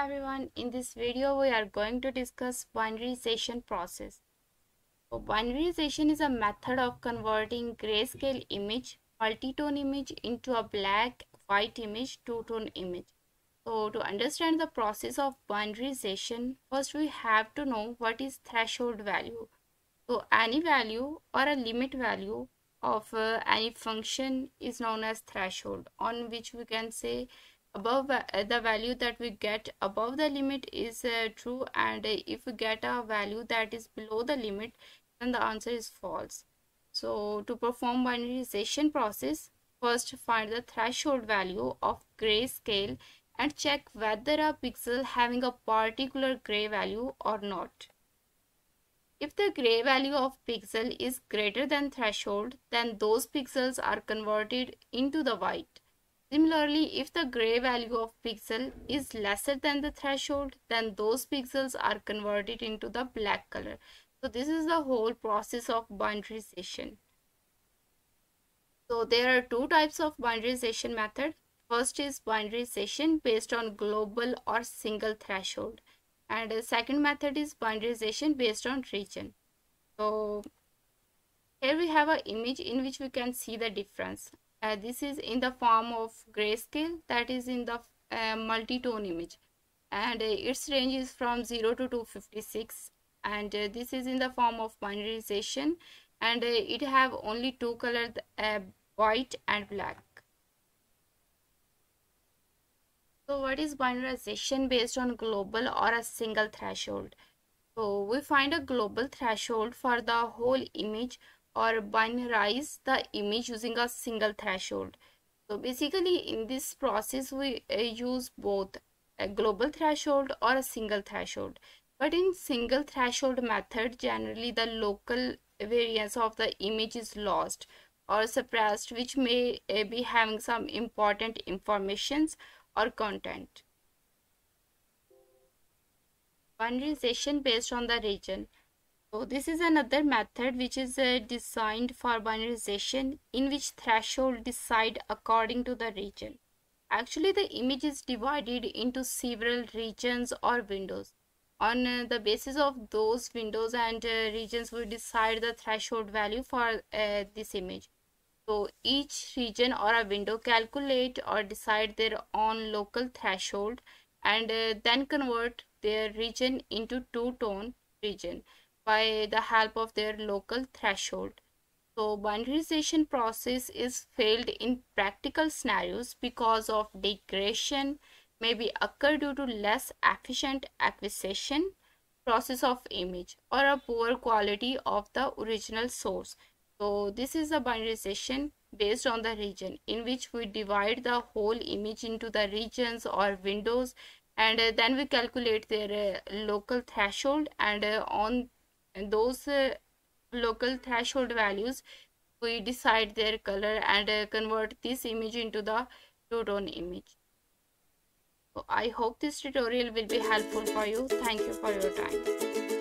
in this video we are going to discuss binarization process. So binarization is a method of converting grayscale image, multi-tone image into a black white image, two-tone image. So to understand the process of binarization, first we have to know what is threshold value. So any value or a limit value of uh, any function is known as threshold on which we can say above uh, the value that we get above the limit is uh, true and uh, if we get a value that is below the limit then the answer is false. So to perform binarization process first find the threshold value of grayscale and check whether a pixel having a particular gray value or not. If the gray value of pixel is greater than threshold then those pixels are converted into the white Similarly, if the gray value of pixel is lesser than the threshold, then those pixels are converted into the black color. So this is the whole process of binarization. So there are two types of binarization method. First is binarization based on global or single threshold. And the second method is binarization based on region. So here we have an image in which we can see the difference uh, this is in the form of grayscale that is in the uh, multi-tone image. And uh, its range is from 0 to 256 and uh, this is in the form of binarization and uh, it have only two colors uh, white and black. So what is binarization based on global or a single threshold? So we find a global threshold for the whole image or binarize the image using a single threshold. So basically in this process we uh, use both a global threshold or a single threshold. But in single threshold method generally the local variance of the image is lost or suppressed which may uh, be having some important informations or content. Binarization based on the region. So this is another method which is uh, designed for binarization in which threshold decide according to the region. Actually the image is divided into several regions or windows. On uh, the basis of those windows and uh, regions we decide the threshold value for uh, this image. So each region or a window calculate or decide their own local threshold and uh, then convert their region into two-tone region by the help of their local threshold. So binarization process is failed in practical scenarios because of degradation may be occur due to less efficient acquisition process of image or a poor quality of the original source. So this is a binarization based on the region in which we divide the whole image into the regions or windows and uh, then we calculate their uh, local threshold and uh, on and those uh, local threshold values we decide their color and uh, convert this image into the two-tone image. So i hope this tutorial will be helpful for you. Thank you for your time